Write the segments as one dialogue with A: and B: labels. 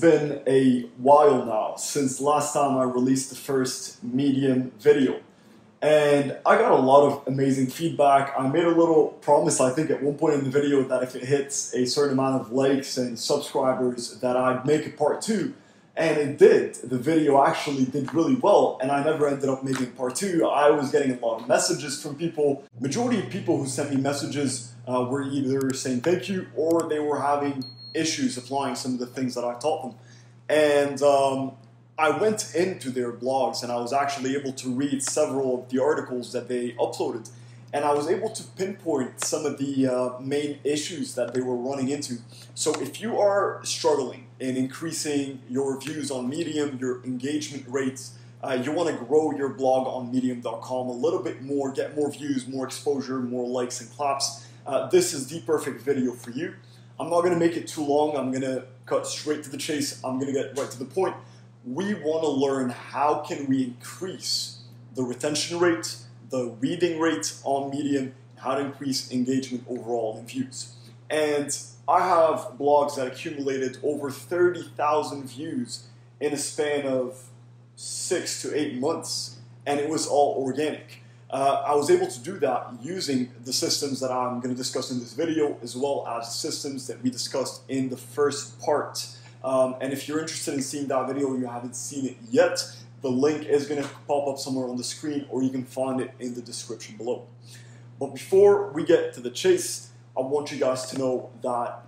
A: been a while now since last time I released the first Medium video. And I got a lot of amazing feedback. I made a little promise, I think, at one point in the video that if it hits a certain amount of likes and subscribers, that I'd make a part two. And it did. The video actually did really well, and I never ended up making part two. I was getting a lot of messages from people. Majority of people who sent me messages uh, were either saying thank you or they were having issues applying some of the things that I taught them. And um, I went into their blogs and I was actually able to read several of the articles that they uploaded. And I was able to pinpoint some of the uh, main issues that they were running into. So if you are struggling in increasing your views on Medium, your engagement rates, uh, you want to grow your blog on medium.com a little bit more, get more views, more exposure, more likes and claps, uh, this is the perfect video for you. I'm not going to make it too long. I'm going to cut straight to the chase. I'm going to get right to the point. We want to learn how can we increase the retention rate, the reading rate on Medium, how to increase engagement overall and views. And I have blogs that accumulated over 30,000 views in a span of six to eight months, and it was all organic. Uh, I was able to do that using the systems that I'm going to discuss in this video, as well as systems that we discussed in the first part. Um, and if you're interested in seeing that video, you haven't seen it yet, the link is going to pop up somewhere on the screen, or you can find it in the description below. But before we get to the chase, I want you guys to know that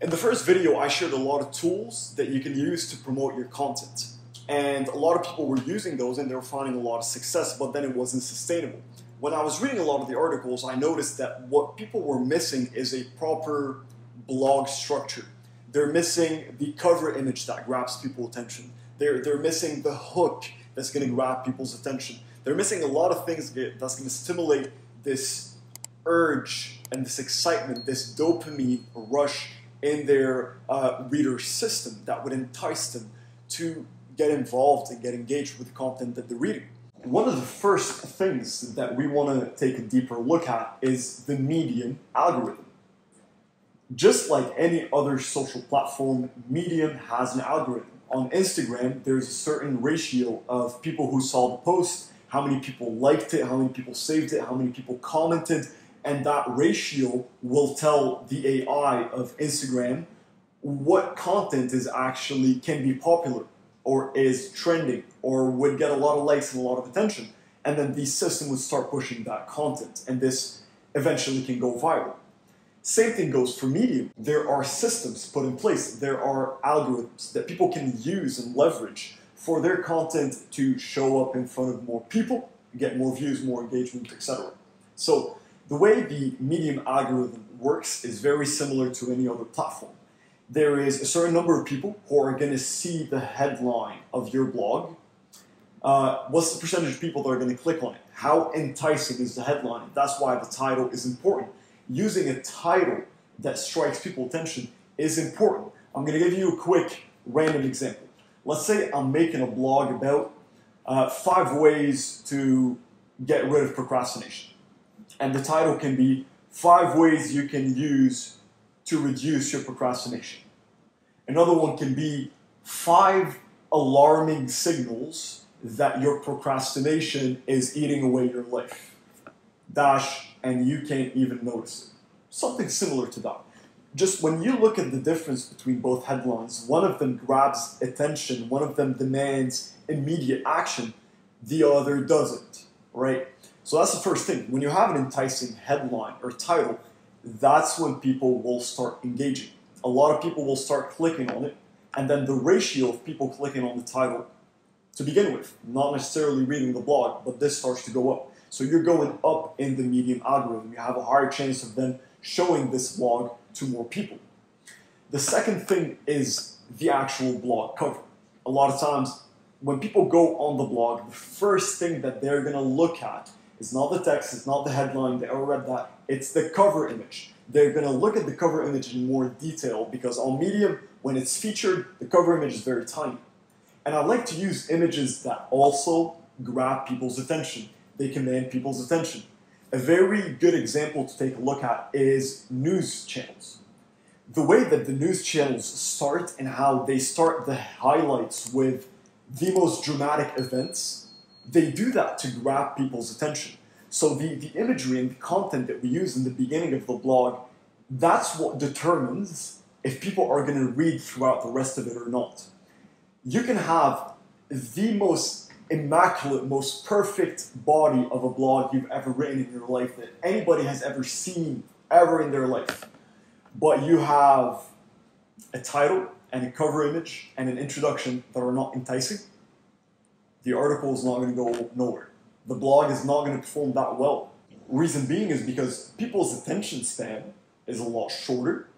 A: in the first video, I shared a lot of tools that you can use to promote your content. And a lot of people were using those and they were finding a lot of success, but then it wasn't sustainable. When I was reading a lot of the articles, I noticed that what people were missing is a proper blog structure. They're missing the cover image that grabs people's attention. They're, they're missing the hook that's going to grab people's attention. They're missing a lot of things that's going to stimulate this urge and this excitement, this dopamine rush in their uh, reader system that would entice them to get involved and get engaged with the content that they're reading. One of the first things that we want to take a deeper look at is the Medium algorithm. Just like any other social platform, Medium has an algorithm. On Instagram, there's a certain ratio of people who saw the post, how many people liked it, how many people saved it, how many people commented, and that ratio will tell the AI of Instagram what content is actually can be popular or is trending or would get a lot of likes and a lot of attention. And then the system would start pushing that content, and this eventually can go viral. Same thing goes for Medium. There are systems put in place, there are algorithms that people can use and leverage for their content to show up in front of more people, get more views, more engagement, etc. So, the way the Medium algorithm works is very similar to any other platform there is a certain number of people who are going to see the headline of your blog. Uh, what's the percentage of people that are going to click on it? How enticing is the headline? That's why the title is important. Using a title that strikes people's attention is important. I'm going to give you a quick random example. Let's say I'm making a blog about uh, five ways to get rid of procrastination. And the title can be Five Ways You Can Use to Reduce Your Procrastination. Another one can be five alarming signals that your procrastination is eating away your life. Dash, and you can't even notice it. Something similar to that. Just when you look at the difference between both headlines, one of them grabs attention, one of them demands immediate action, the other doesn't, right? So that's the first thing. When you have an enticing headline or title, that's when people will start engaging a lot of people will start clicking on it, and then the ratio of people clicking on the title to begin with, not necessarily reading the blog, but this starts to go up. So you're going up in the medium algorithm. You have a higher chance of then showing this blog to more people. The second thing is the actual blog cover. A lot of times, when people go on the blog, the first thing that they're to look at is not the text, it's not the headline, they already read that, it's the cover image they're going to look at the cover image in more detail because on Medium, when it's featured, the cover image is very tiny. And I like to use images that also grab people's attention. They command people's attention. A very good example to take a look at is news channels. the way that the news channels start and how they start the highlights with the most dramatic events, they do that to grab people's attention. So the, the imagery and the content that we use in the beginning of the blog, that's what determines if people are going to read throughout the rest of it or not. You can have the most immaculate, most perfect body of a blog you've ever written in your life that anybody has ever seen ever in their life. But you have a title and a cover image and an introduction that are not enticing. The article is not going to go nowhere. The blog is not going to perform that well. Reason being is because people's attention span is a lot shorter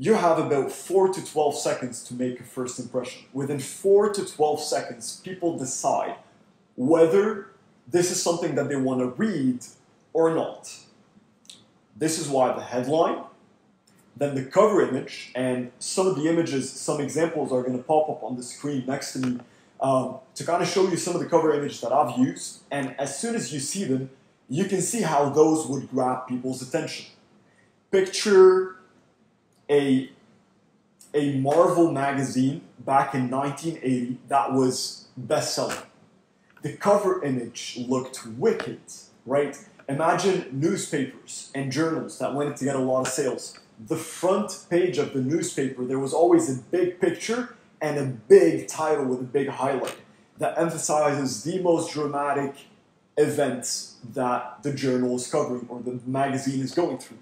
A: you have about 4 to 12 seconds to make a first impression. Within 4 to 12 seconds, people decide whether this is something that they want to read or not. This is why the headline, then the cover image, and some of the images, some examples are going to pop up on the screen next to me um, to kind of show you some of the cover images that I've used. And as soon as you see them, you can see how those would grab people's attention. Picture a a Marvel magazine back in 1980 that was bestselling. The cover image looked wicked, right? Imagine newspapers and journals that went to get a lot of sales. The front page of the newspaper, there was always a big picture and a big title with a big highlight that emphasizes the most dramatic events that the journal is covering or the magazine is going through.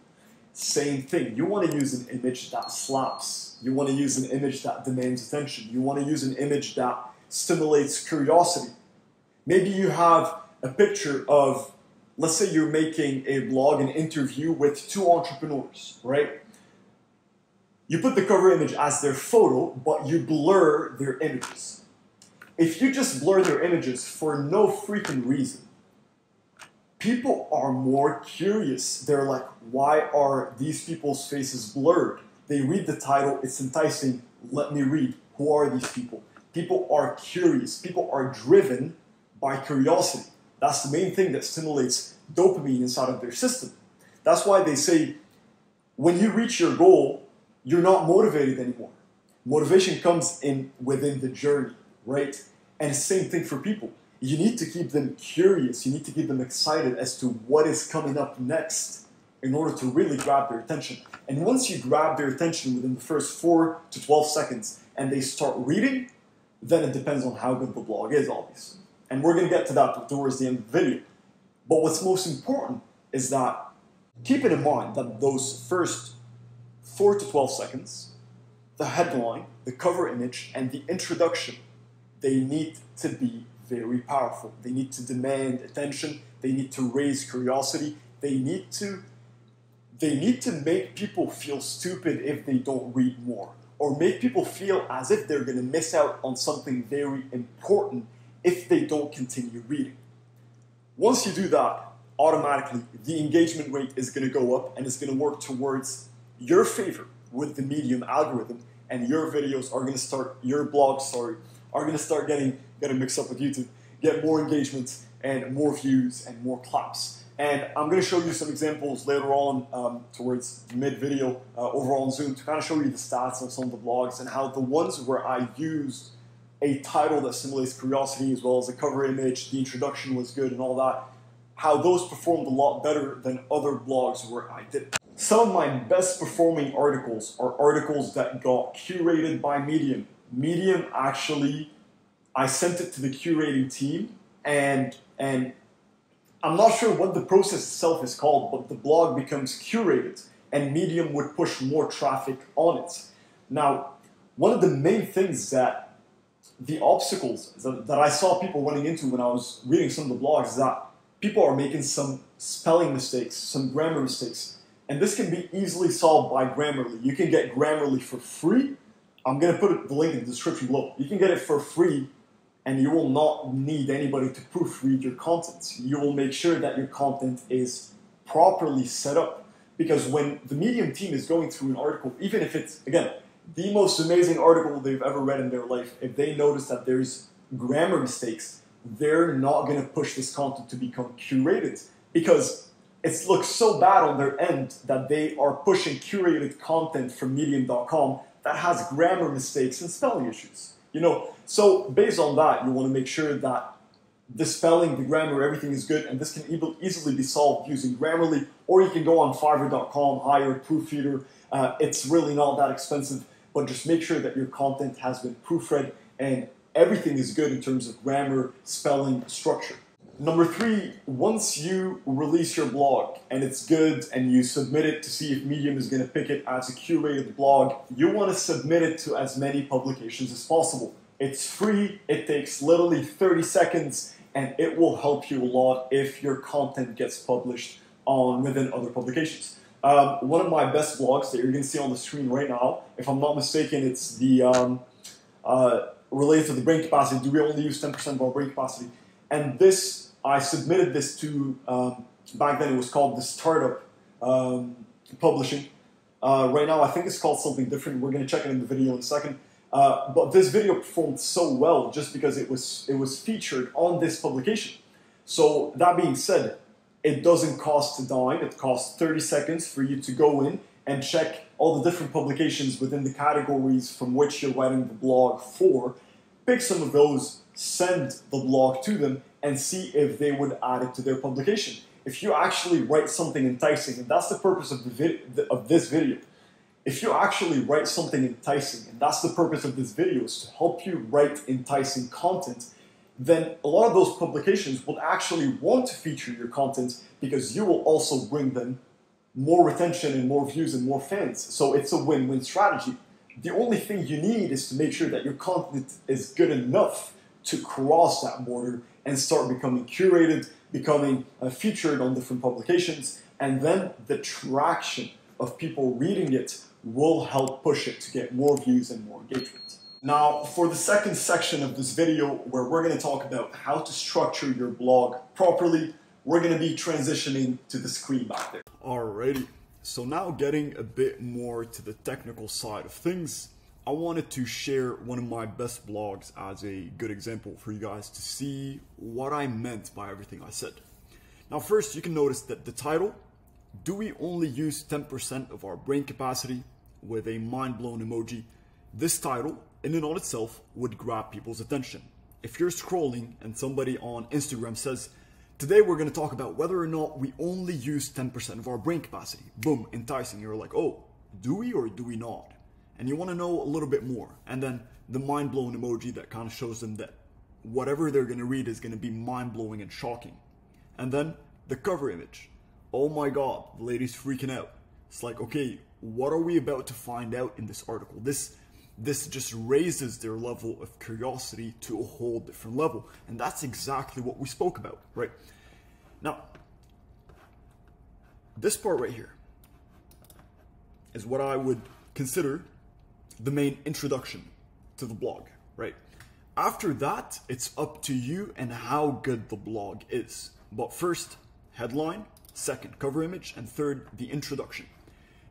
A: Same thing. You want to use an image that slaps. You want to use an image that demands attention. You want to use an image that stimulates curiosity. Maybe you have a picture of, let's say you're making a blog, an interview with two entrepreneurs, right? You put the cover image as their photo, but you blur their images. If you just blur their images for no freaking reason, people are more curious. They're like, why are these people's faces blurred? They read the title, it's enticing, let me read. Who are these people? People are curious, people are driven by curiosity. That's the main thing that stimulates dopamine inside of their system. That's why they say when you reach your goal, you're not motivated anymore. Motivation comes in within the journey, right? And same thing for people you need to keep them curious. You need to keep them excited as to what is coming up next in order to really grab their attention. And once you grab their attention within the first 4 to 12 seconds and they start reading, then it depends on how good the blog is, obviously. And we're going to get to that towards the end of the video. But what's most important is that keep it in mind that those first 4 to 12 seconds, the headline, the cover image, and the introduction, they need to be very powerful. They need to demand attention. They need to raise curiosity. They need to they need to make people feel stupid if they don't read more or make people feel as if they're going to miss out on something very important if they don't continue reading. Once you do that, automatically the engagement rate is going to go up and it's going to work towards your favor with the medium algorithm and your videos are going to start your blog sorry are going to start getting getting mixed up with YouTube, get more engagements and more views and more claps. And I'm going to show you some examples later on um, towards mid video uh, over on Zoom to kind of show you the stats of some of the blogs and how the ones where I used a title that simulates curiosity as well as the cover image, the introduction was good and all that, how those performed a lot better than other blogs where I did. Some of my best performing articles are articles that got curated by Medium. Medium actually I sent it to the curating team, and and I'm not sure what the process itself is called, but the blog becomes curated, and Medium would push more traffic on it. Now, one of the main things that the obstacles that, that I saw people running into when I was reading some of the blogs is that people are making some spelling mistakes, some grammar mistakes, and this can be easily solved by Grammarly. You can get Grammarly for free. I'm going to put the link in the description below. You can get it for free and you will not need anybody to proofread your content. You will make sure that your content is properly set up because when the Medium team is going through an article, even if it's, again, the most amazing article they've ever read in their life, if they notice that there's grammar mistakes, they're not going to push this content to become curated because it looks so bad on their end that they are pushing curated content from medium.com that has grammar mistakes and spelling issues. You know, so based on that, you want to make sure that the spelling, the grammar, everything is good, and this can easily be solved using Grammarly, or you can go on Fiverr.com, hire a proofreader. Uh, it's really not that expensive, but just make sure that your content has been proofread and everything is good in terms of grammar, spelling, structure. Number three, once you release your blog and it's good and you submit it to see if Medium is going to pick it as a curated blog, you want to submit it to as many publications as possible. It's free, it takes literally 30 seconds, and it will help you a lot if your content gets published on within other publications. Um, one of my best blogs that you're going to see on the screen right now, if I'm not mistaken, it's the um, uh, related to the brain capacity. Do we only use 10% of our brain capacity? And this I submitted this to, um, back then it was called the Startup um, Publishing. Uh, right now, I think it's called something different. We're going to check it in the video in a second. Uh, but this video performed so well just because it was it was featured on this publication. So that being said, it doesn't cost a dime. It costs 30 seconds for you to go in and check all the different publications within the categories from which you're writing the blog for. Pick some of those, send the blog to them, and see if they would add it to their publication. If you actually write something enticing, and that's the purpose of, the of this video, if you actually write something enticing, and that's the purpose of this video, is to help you write enticing content, then a lot of those publications will actually want to feature your content because you will also bring them more retention and more views and more fans. So it's a win-win strategy. The only thing you need is to make sure that your content is good enough to cross that border and start becoming curated, becoming uh, featured on different publications, and then the traction of people reading it will help push it to get more views and more engagement. Now, for the second section of this video, where we're going to talk about how to structure your blog properly, we're going to be transitioning to the screen back there. Alrighty, so now getting a bit more to the technical side of things, I wanted to share one of my best blogs as a good example for you guys to see what I meant by everything I said. Now first, you can notice that the title, Do We Only Use 10% of Our Brain Capacity? with a mind-blown emoji. This title, in and on itself, would grab people's attention. If you're scrolling and somebody on Instagram says, Today we're going to talk about whether or not we only use 10% of our brain capacity. Boom, enticing. You're like, oh, do we or do we not? And you want to know a little bit more. And then the mind blown emoji that kind of shows them that whatever they're going to read is going to be mind blowing and shocking. And then the cover image. Oh my god, the lady's freaking out. It's like, okay, what are we about to find out in this article? This this just raises their level of curiosity to a whole different level. And that's exactly what we spoke about, right? Now, this part right here is what I would consider the main introduction to the blog, right? After that, it's up to you and how good the blog is. But first, headline, second, cover image, and third, the introduction.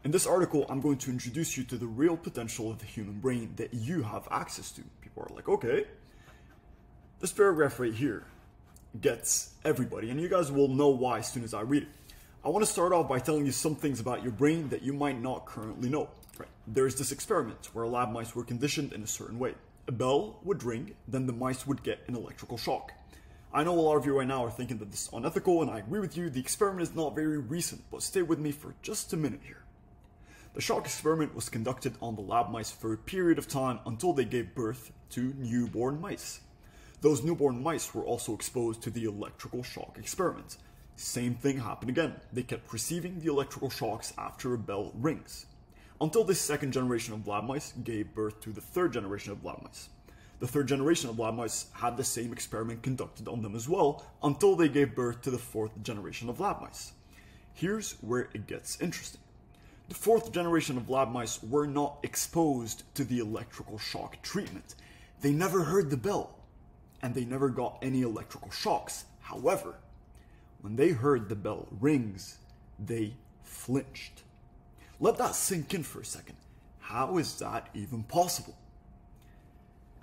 A: In this article, I'm going to introduce you to the real potential of the human brain that you have access to. People are like, okay, this paragraph right here gets everybody, and you guys will know why as soon as I read it. I want to start off by telling you some things about your brain that you might not currently know. Right. There's this experiment where lab mice were conditioned in a certain way. A bell would ring, then the mice would get an electrical shock. I know a lot of you right now are thinking that this is unethical, and I agree with you, the experiment is not very recent, but stay with me for just a minute here. The shock experiment was conducted on the lab mice for a period of time until they gave birth to newborn mice. Those newborn mice were also exposed to the electrical shock experiment. Same thing happened again. They kept receiving the electrical shocks after a bell rings until the second generation of lab mice gave birth to the third generation of lab mice. The third generation of lab mice had the same experiment conducted on them as well until they gave birth to the fourth generation of lab mice. Here's where it gets interesting. The fourth generation of lab mice were not exposed to the electrical shock treatment. They never heard the bell, and they never got any electrical shocks. However, when they heard the bell rings, they flinched. Let that sink in for a second. How is that even possible?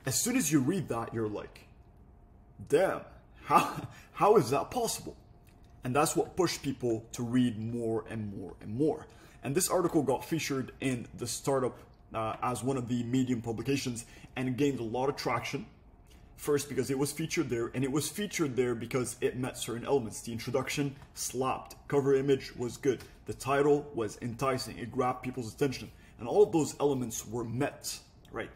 A: As soon as you read that, you're like, damn, how, how is that possible? And that's what pushed people to read more and more and more. And this article got featured in the startup uh, as one of the Medium publications and gained a lot of traction. First, because it was featured there, and it was featured there because it met certain elements. The introduction slapped, cover image was good, the title was enticing, it grabbed people's attention, and all of those elements were met, right?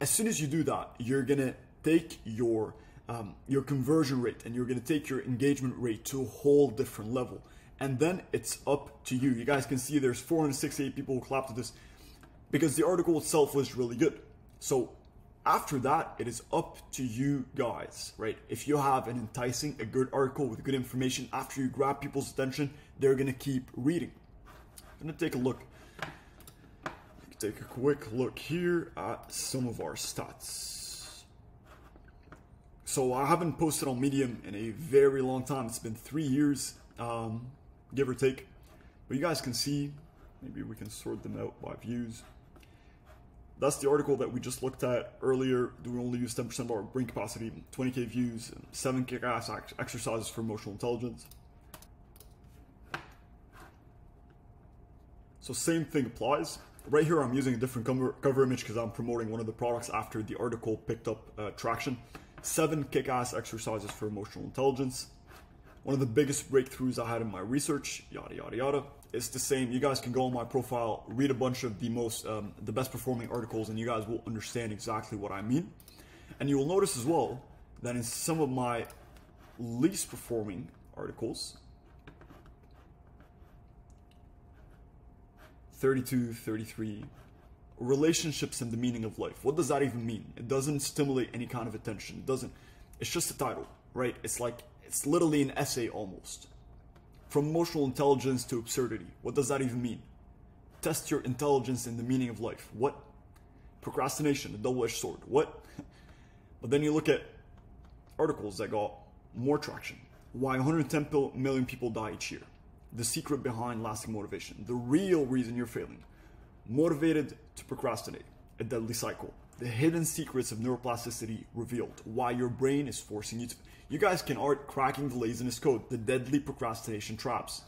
A: As soon as you do that, you're gonna take your um, your conversion rate and you're gonna take your engagement rate to a whole different level. And then it's up to you. You guys can see there's 468 people who clapped at this because the article itself was really good. So after that, it is up to you guys, right? If you have an enticing, a good article with good information, after you grab people's attention, they're gonna keep reading. I'm gonna take a look. Take a quick look here at some of our stats. So I haven't posted on Medium in a very long time. It's been three years, um, give or take. But you guys can see, maybe we can sort them out by views. That's the article that we just looked at earlier. Do we only use 10% of our brain capacity? 20k views, 7 kick-ass exercises for emotional intelligence. So same thing applies. Right here, I'm using a different cover, cover image because I'm promoting one of the products after the article picked up uh, traction. Seven kick-ass exercises for emotional intelligence. One of the biggest breakthroughs I had in my research, yada, yada, yada. It's the same. You guys can go on my profile, read a bunch of the most, um, the best performing articles, and you guys will understand exactly what I mean. And you will notice as well that in some of my least performing articles, 32, 33, relationships and the meaning of life. What does that even mean? It doesn't stimulate any kind of attention. It doesn't. It's just a title, right? It's like, it's literally an essay almost. From emotional intelligence to absurdity. What does that even mean? Test your intelligence in the meaning of life. What? Procrastination, a double-edged sword. What? but then you look at articles that got more traction. Why 110 million people die each year. The secret behind lasting motivation. The real reason you're failing. Motivated to procrastinate. A deadly cycle. The hidden secrets of neuroplasticity revealed. Why your brain is forcing you to you guys can art cracking the laziness code, the deadly procrastination traps.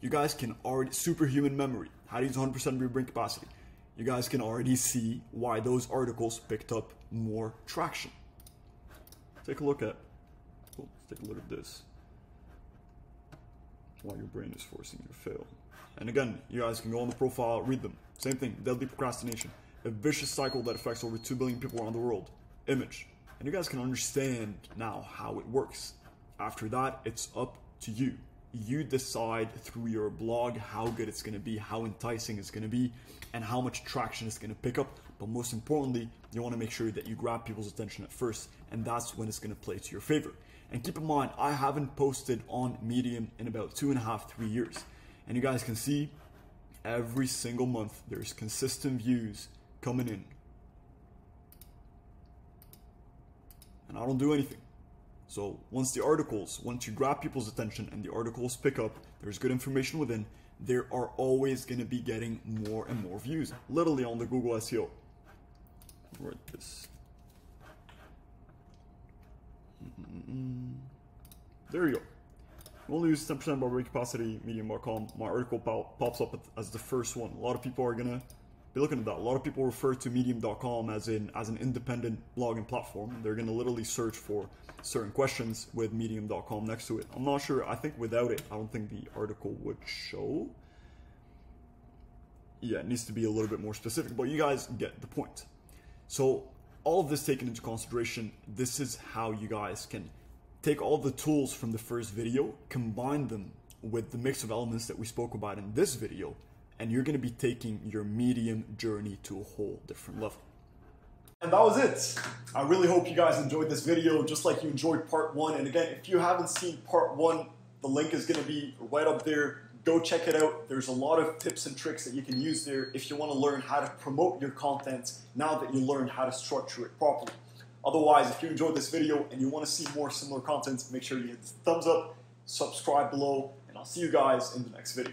A: You guys can already, superhuman memory, how to use 100% of your brain capacity. You guys can already see why those articles picked up more traction. Take a look at, well, let's take a look at this. Why your brain is forcing you to fail. And again, you guys can go on the profile, read them. Same thing, deadly procrastination. A vicious cycle that affects over 2 billion people around the world. Image, and you guys can understand now how it works. After that, it's up to you. You decide through your blog how good it's gonna be, how enticing it's gonna be, and how much traction it's gonna pick up. But most importantly, you wanna make sure that you grab people's attention at first, and that's when it's gonna play to your favor. And keep in mind, I haven't posted on Medium in about two and a half, three years. And you guys can see every single month there's consistent views coming in and I don't do anything. So once the articles, once you grab people's attention and the articles pick up, there's good information within, there are always going to be getting more and more views, literally on the Google SEO. Write this. Mm-hmm. There you go. only use 10% of our capacity, medium.com. My article pops up as the first one. A lot of people are going to be looking at that. A lot of people refer to medium.com as in as an independent blogging platform. They're going to literally search for certain questions with medium.com next to it. I'm not sure. I think without it, I don't think the article would show. Yeah, it needs to be a little bit more specific, but you guys get the point. So all of this taken into consideration, this is how you guys can take all the tools from the first video, combine them with the mix of elements that we spoke about in this video, and you're going to be taking your medium journey to a whole different level. And that was it. I really hope you guys enjoyed this video just like you enjoyed part one. And again, if you haven't seen part one, the link is going to be right up there. Go check it out. There's a lot of tips and tricks that you can use there if you want to learn how to promote your content now that you learned how to structure it properly. Otherwise, if you enjoyed this video and you want to see more similar content, make sure you hit the thumbs up, subscribe below, and I'll see you guys in the next video.